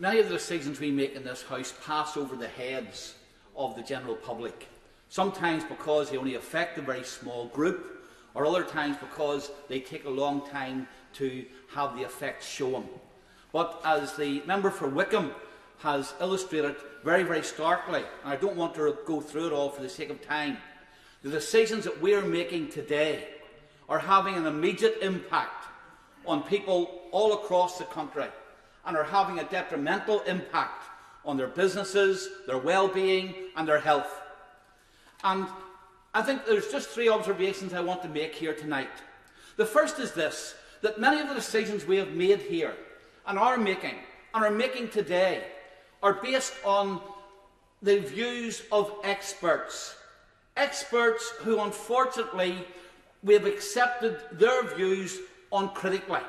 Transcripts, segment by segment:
Many of the decisions we make in this House pass over the heads of the general public, sometimes because they only affect a very small group, or other times because they take a long time to have the effect shown. But as the member for Wickham has illustrated very, very starkly, and I don't want to go through it all for the sake of time, the decisions that we are making today are having an immediate impact on people all across the country. and are having a detrimental impact on their businesses, their well-being and their health. And I think there's just three observations I want to make here tonight. The first is this, that many of the decisions we have made here and are making and are making today are based on the views of experts. Experts who unfortunately we have accepted their views uncritically.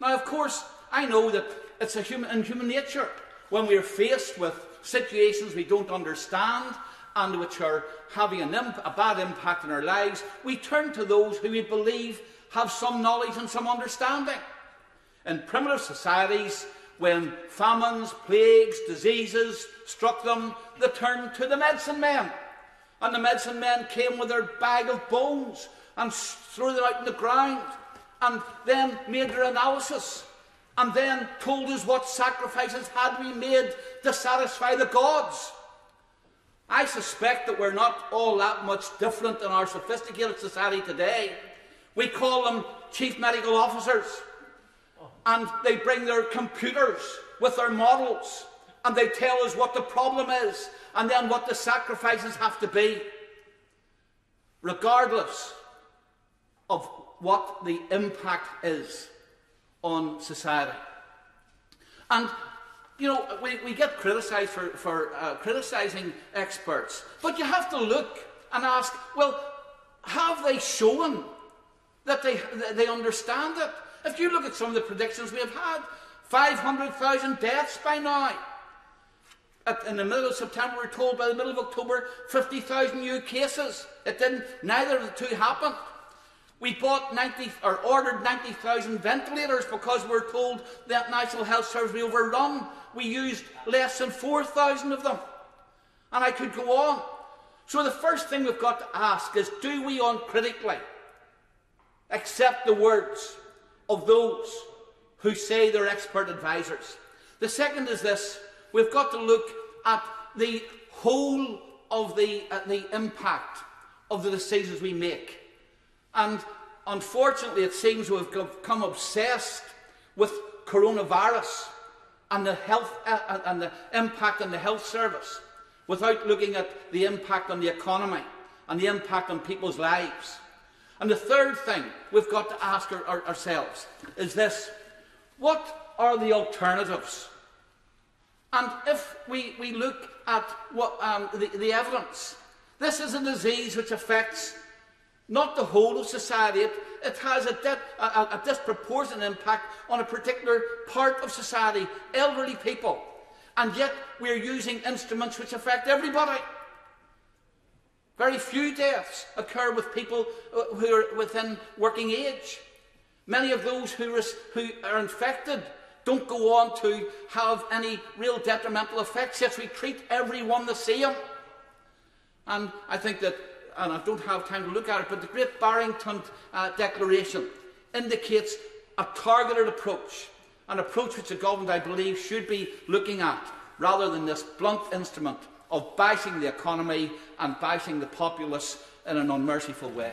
Now, of course, I know that it's a human, in human nature. When we're faced with situations we don't understand and which are having an imp- a bad impact on our lives, we turn to those who we believe have some knowledge and some understanding. In primitive societies, when famines, plagues, diseases struck them, they turned to the medicine men. And the medicine men came with their bag of bones and threw them out in the ground and then made their analysis. and then told us what sacrifices had we made to satisfy the gods. I suspect that we're not all that much different in our sophisticated society today. We call them chief medical officers, and they bring their computers with their models, and they tell us what the problem is, and then what the sacrifices have to be. Regardless of what the impact is on society. And, you know, we, we get criticised for, for uh, criticizing experts, but you have to look and ask, well, have they shown that they, they understand it? If you look at some of the predictions we have had, 500,000 deaths by now. At, in the middle of September, we're told by the middle of October, 50,000 new cases. It didn't, neither of the two happened. We bought 90 or ordered 90,000 ventilators because we're told that National Health Service will overrun. We used less than 4,000 of them. And I could go on. So the first thing we've got to ask is do we uncritically accept the words of those who say they're expert advisors? The second is this we've got to look at the whole of the, the impact of the decisions we make. And unfortunately, it seems we've become obsessed with coronavirus and the health uh, uh, and the impact on the health service without looking at the impact on the economy and the impact on people's lives. And the third thing we've got to ask our, our, ourselves is this what are the alternatives? And if we, we look at what, um, the, the evidence, this is a disease which affects not the whole of society. It, it has a, de- a, a, disproportionate impact on a particular part of society, elderly people. And yet we are using instruments which affect everybody. Very few deaths occur with people uh, who are within working age. Many of those who, res- who are infected don't go on to have any real detrimental effects. Yes, we treat everyone the same. And I think that and I don't have time to look at it, but the Great Barrington uh, Declaration indicates a targeted approach, an approach which the government, I believe, should be looking at, rather than this blunt instrument of bashing the economy and bashing the populace in an unmerciful way.